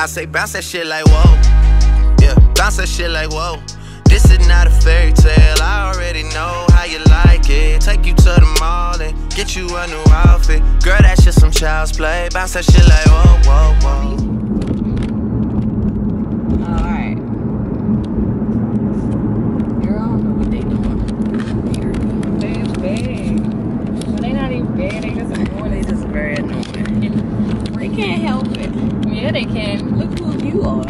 I say bounce that shit like whoa. Yeah, bounce that shit like whoa. This is not a fairy tale. I already know how you like it. Take you to the mall and get you a new outfit. Girl, that's just some child's play. Bounce that shit like whoa, whoa, whoa. Alright. Girl, I don't know what they doing. They're bad. Well, they not even bad. They just annoying. They just very annoying. They can't help it. Yeah, they can. Look who you are.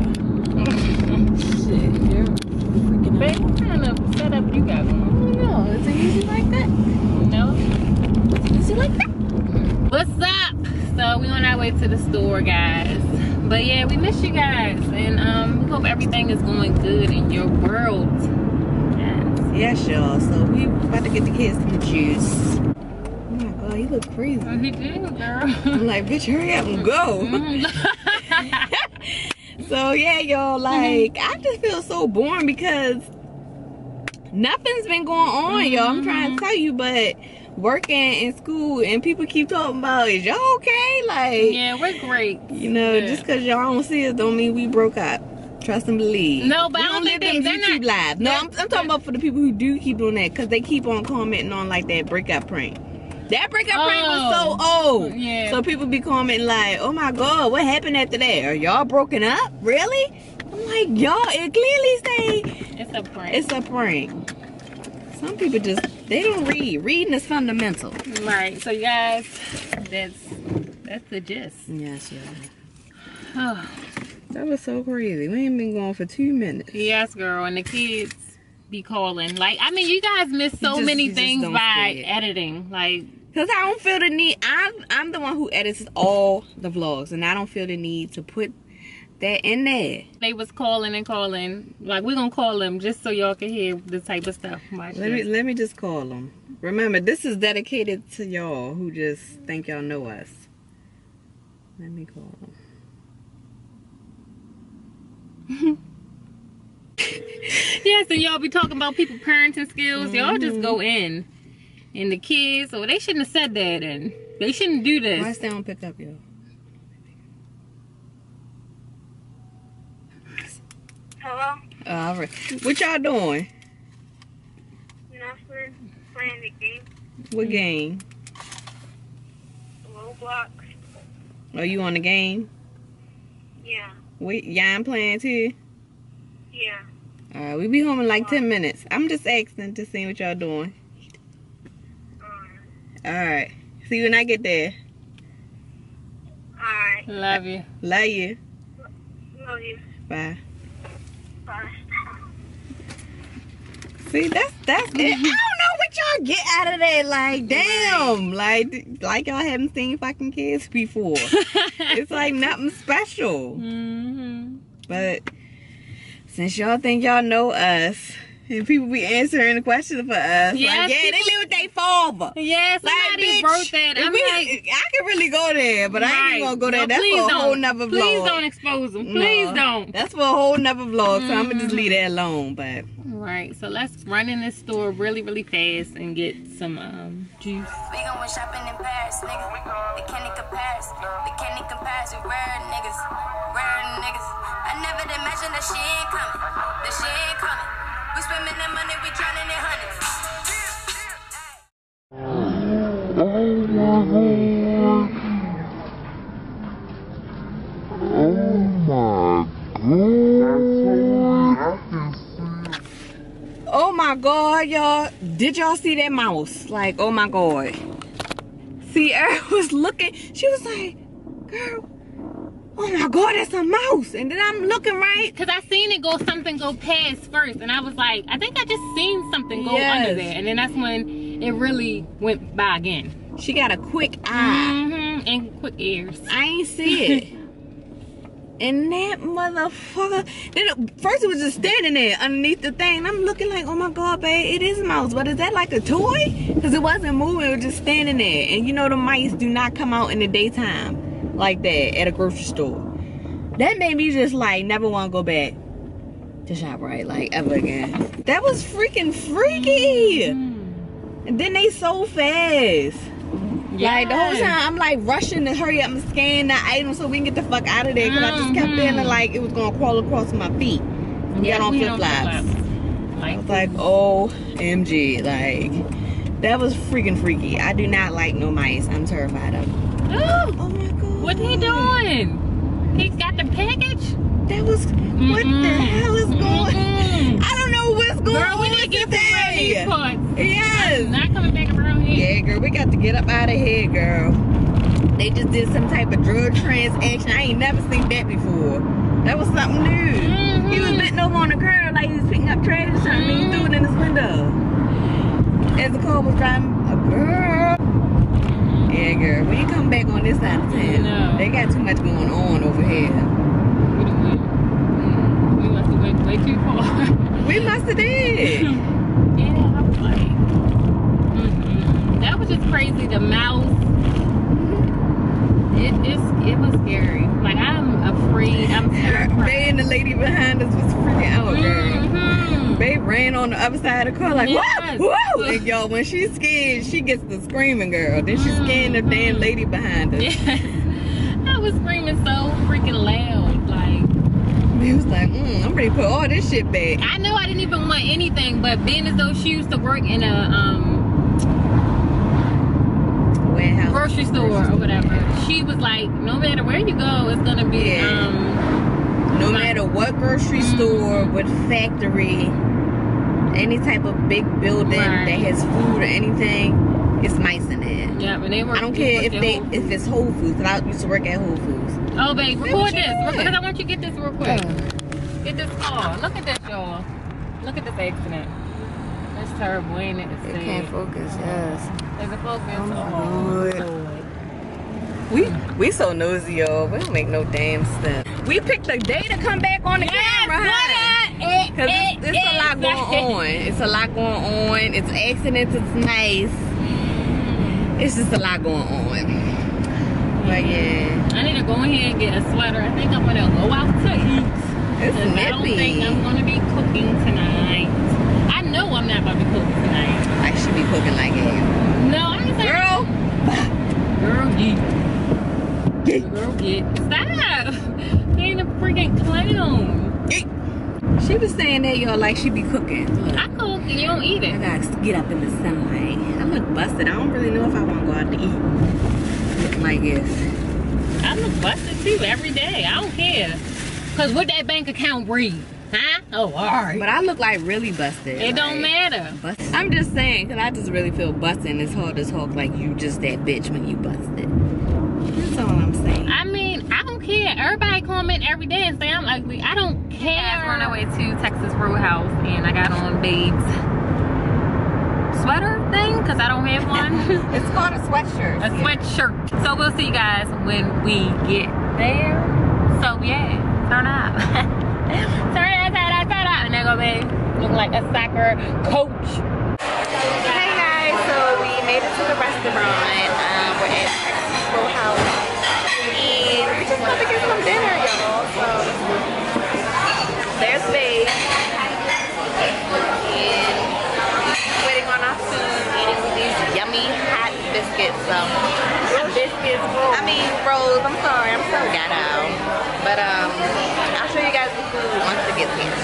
Shit, you're freaking Babe, what kind of setup you got going? No, is it easy like that? No. Is it easy like that? What's up? So we on our way to the store, guys. But yeah, we miss you guys, and um, we hope everything is going good in your world. Yes. Yes, y'all. So we about to get the kids some juice. Oh my god, you look crazy. Oh, he did, girl. I'm like, bitch, hurry up and go. Mm-hmm. So yeah, y'all, mm-hmm. like I just feel so boring because nothing's been going on, y'all. I'm trying to mm-hmm. tell you, but working in school and people keep talking about is y'all okay? Like yeah, we're great. you know, Yeah. just cause y'all don't see us don't mean we broke up. Trust and believe. No, but we I don't live think them YouTube not- live. No, I'm, I'm talking about for the people who do keep doing that because they keep on commenting on like that breakup prank. That breakup prank was so oh. old. Yeah. So people be commenting like, "Oh my god, what happened after that? Are y'all broken up? Really?" I'm like, y'all, it clearly say It's a prank. it's a prank. Some people just they don't read. Reading is fundamental. right. So you guys, that's that's the gist. Yes, yeah. Oh, That was so crazy. We ain't been going for two minutes. yes, girl, and the kids be calling. Like, I mean, you guys miss so just- many things by editing. Like, Cause I don't feel the need. I'm I'm the one who edits all the vlogs, and I don't feel the need to put that in there. they was calling and calling. Like, we're gonna call them just so y'all can hear the type of stuff. Watch Let me let me just call them. Remember, this is dedicated to y'all who just think y'all know us. Let me call them. Yes, and y'all be talking about people parenting skills. Y'all just go mm-hmm. in. And the kids, or they shouldn't have said that, and they shouldn't do this. Why this. they don't pick up y'all? All right. What y'all doing? Nothing. Playing the game. What game? Roblox. Are you on the game? Yeah. Wait, y'all playing too? Yeah. All right, we'll be home in like ten minutes. I'm just asking to see what y'all doing. Um, All right. See you when I get there. alright. Love you. Love you. Love you. Bye. Bye. See, that's that's it. I don't know what y'all get out of that. Like, damn, like like y'all haven't seen fucking kids before. it's like nothing special. hmm But since y'all think y'all know us, and people be answering the questions for us, Yes, like, yeah, people- they live with their father. Yeah, Like, somebody bitch, wrote that. I'm we- like, I could really go there, but I ain't even gonna go there. No, That's for a don't. whole nother vlog. Please don't expose them. Please No, don't. That's for a whole nother vlog, so I'm gonna just leave that alone. But Right, so let's run in this store really, really fast and get some um, juice. We gon' went shopping in Paris, nigga. They can't even compare us. They can't even compare us. We rare niggas, rare niggas. I never imagined that she ain't coming, that she ain't coming. We spending that money, we drowning in hundreds. oh my god, y'all! Did y'all see that mouse? Like, oh my god. Sierra was looking. She was like, "Girl, oh my god, that's a mouse!" And then I'm looking right. Cause I seen it go something go past first, and I was like, I think I just seen something go Yes. under there, and then that's when it really went by again. She got a quick eye. hmm And quick ears. I ain't see it. And that motherfucker. Then it, first it was just standing there underneath the thing. I'm looking like, oh my god, babe, it is a mouse. But is that like a toy? Because it wasn't moving, it was just standing there. And you know the mice do not come out in the daytime like that at a grocery store. That made me just like never want to go back to ShopRite like ever again. That was freaking freaky. And then they so fast. Like the whole time, I'm like rushing to hurry up and scan the item so we can get the fuck out of there. Cause I just kept feeling like it was gonna crawl across my feet. Yeah, Got on flip flops. I was like, oh, MG, like that was freaking freaky. I do not like no mice. I'm terrified of. them. Oh my god. what he doing? He's got the package? That was what the hell is going? Mm-mm. I don't know what's going Girl, we on need to get around these today. parts. Yes. Not coming back around here. Yeah, girl, we got to get up out of here, girl. They just did some type of drug transaction. I ain't never seen that before. That was something new. Mhm. He was bent over on the curb like he was picking up trash or something. He threw it in his window. As the car was driving, a girl. Yeah, girl. When you come back on this side of town, No. they got too much going on over here. We done went- mm, We must have went way too far. We must have did. yeah, I was like, mm-mm. that was just crazy. The mouse. It, it's, it was scary. Like, I'm afraid. I'm terrified. They and the lady behind us was freaking out, girl. Babe ran on the other side of the car like, Yes. whoa, whoa. And y'all, when she's scared, she gets the screaming, girl. Then she's scaring the damn lady behind us. Yes. I was screaming so freaking loud. Like, He was like, mm, I'm ready to put all this shit back. I know I didn't even want anything, but being as though she used to work in a um, Warehouse. grocery store or whatever, she was like, no matter where you go, it's gonna be Yeah. um, No matter what grocery Mm. store, what factory, any type of big building Right. that has food or anything, it's mice in there. yeah, but they were. I don't care if they if it's Whole Foods, 'cause I used to work at Whole Foods. Oh, babe, record this doing? because I want you to get this real quick. Oh. Get this car. Look at this, y'all. Look at this accident. That's terrible, ain't it? It's sad. focus, yes. There's a focus. Oh, my Oh, God. We we so nosy, y'all. We don't make no damn sense. We picked a day to come back on the camera, huh? Cause it's, it's a lot going on. It's a lot going on. It's accidents. It's nice. It's just a lot going on. But yeah, I need to go here and get a sweater. I think I'm gonna go out to eat. it's 'Cause I don't think. I'm gonna be cooking tonight. I know I'm not about to be cooking tonight. I should be cooking like it. No, I'm just. Girl, Girl, get. Girl, get. Stop. Being a freaking clown. She was saying that y'all like she be cooking. Look, I cook and you don't eat it. I gotta get up in the sunlight. I look busted. I don't really know if I want to go out to eat. Looking like this. I look busted too every day. I don't care. Cause what that bank account read? Huh? Oh, alright. But I look like really busted. It don't matter. Bust- I'm just saying, cause I just really feel busted and it's hard to talk like you just that bitch when you busted. That's all I'm saying. I mean, I don't care. Everybody comment every day and say I'm ugly. I don't care. we're on our way to Texas Roadhouse and I got on Babe's sweater thing because I don't have one. It's called a sweatshirt. a sweatshirt. So we'll see you guys when we get there. So yeah, turn up. turn up, turn up, turn up. And there go babe. Looking like a soccer coach. Hey guys, so we made it to the restaurant. Um, we're at Texas Roadhouse. And we just about to get some dinner, y'all. So there's Babe. And waiting on our food, eating these yummy hot biscuits. So biscuits, rolls. I mean rolls. I'm sorry, I'm so ghetto. But um, I'll show you guys the food once it gets here.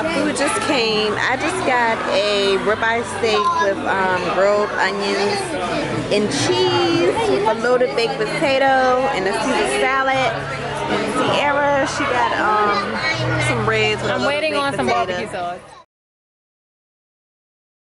Our food just came. I just got a ribeye steak with um, grilled onions and cheese with a loaded baked potato and a Caesar salad. And Sierra, she got um, some ribs with a I'm waiting on some barbecue sauce.